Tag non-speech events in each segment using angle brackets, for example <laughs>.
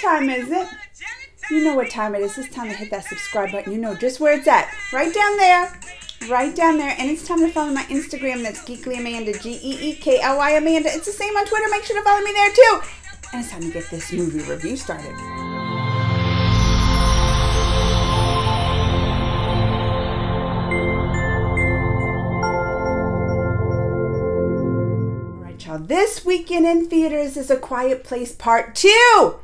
time is it? You know what time it is. It's time to hit that subscribe button. You know just where it's at. Right down there. Right down there. And it's time to follow my Instagram. That's Geekly Amanda. G E E K L Y Amanda. It's the same on Twitter. Make sure to follow me there too. And it's time to get this movie review started. All right, y'all. This weekend in theaters is A Quiet Place Part 2.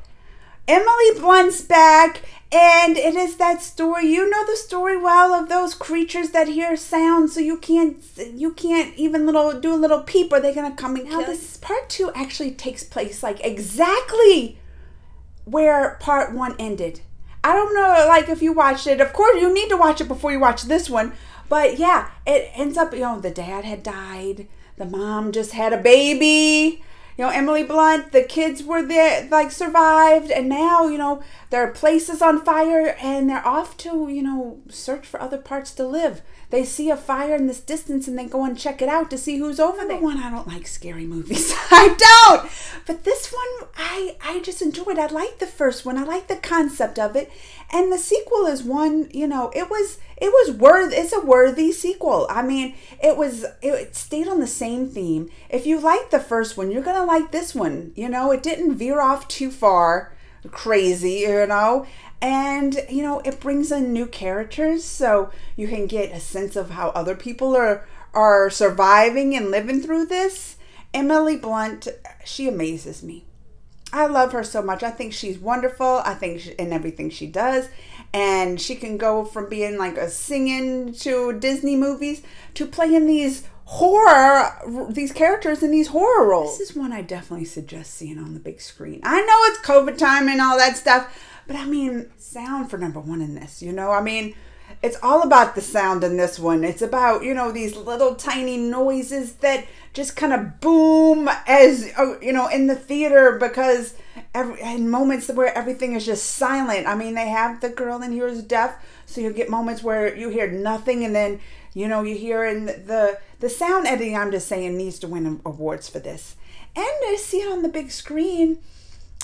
Emily Blunt's back, and it is that story. You know the story well of those creatures that hear sounds, so you can't you can't even little do a little peep, or they're gonna come and kill. Now this part two actually takes place like exactly where part one ended. I don't know, like if you watched it. Of course, you need to watch it before you watch this one. But yeah, it ends up. You know, the dad had died. The mom just had a baby you know emily blunt the kids were there like survived and now you know their place is on fire and they're off to you know search for other parts to live. They see a fire in this distance and they go and check it out to see who's over there. One i don't like scary movies. <laughs> I don't! But this one i i just enjoyed. I like the first one. I like the concept of it. And the sequel is one you know it was it was worth it's a worthy sequel. I mean it was it stayed on the same theme. If you like the first one you're gonna like this one you know it didn't veer off too far crazy you know and you know it brings in new characters so you can get a sense of how other people are are surviving and living through this emily blunt she amazes me I love her so much. I think she's wonderful. I think she, in everything she does. And she can go from being like a singing to Disney movies to playing these horror, these characters in these horror roles. This is one I definitely suggest seeing on the big screen. I know it's COVID time and all that stuff, but I mean, sound for number one in this, you know? I mean, it's all about the sound in this one. It's about, you know, these little tiny noises that just kind of boom as, oh, you know, in the theater because every, in moments where everything is just silent. I mean, they have the girl in here is deaf, so you get moments where you hear nothing and then, you know, you hear in the, the sound editing, I'm just saying, needs to win awards for this. And to see it on the big screen,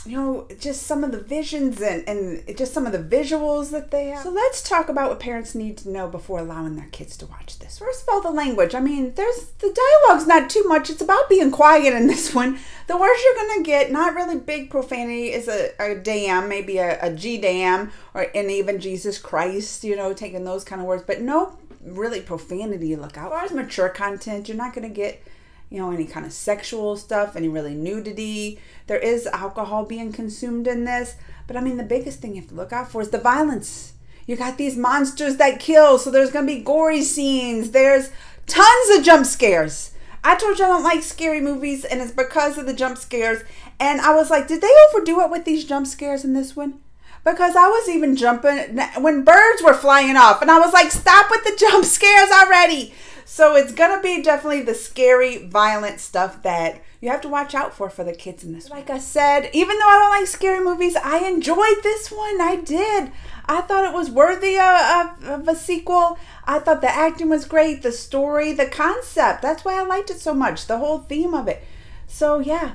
you know, just some of the visions and, and just some of the visuals that they have. So let's talk about what parents need to know before allowing their kids to watch this. First of all, the language. I mean, there's the dialogue's not too much. It's about being quiet in this one. The worst you're gonna get, not really big profanity, is a, a damn, maybe a, a G damn, or and even Jesus Christ, you know, taking those kind of words, but no really profanity look out. Far as mature content, you're not gonna get you know, any kind of sexual stuff, any really nudity. There is alcohol being consumed in this. But I mean, the biggest thing you have to look out for is the violence. You got these monsters that kill, so there's going to be gory scenes. There's tons of jump scares. I told you I don't like scary movies, and it's because of the jump scares. And I was like, did they overdo it with these jump scares in this one? Because I was even jumping when birds were flying off, and I was like, stop with the jump scares already. So it's gonna be definitely the scary, violent stuff that you have to watch out for for the kids in this. Like I said, even though I don't like scary movies, I enjoyed this one. I did. I thought it was worthy of, of, a sequel. I thought the acting was great, the story, the concept. That's why I liked it so much. The whole theme of it. So yeah,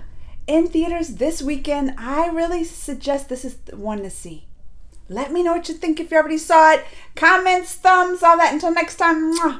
in theaters this weekend, I really suggest this is the one to see. Let me know what you think if you already saw it. Comments, thumbs, all that. Until next time, bye.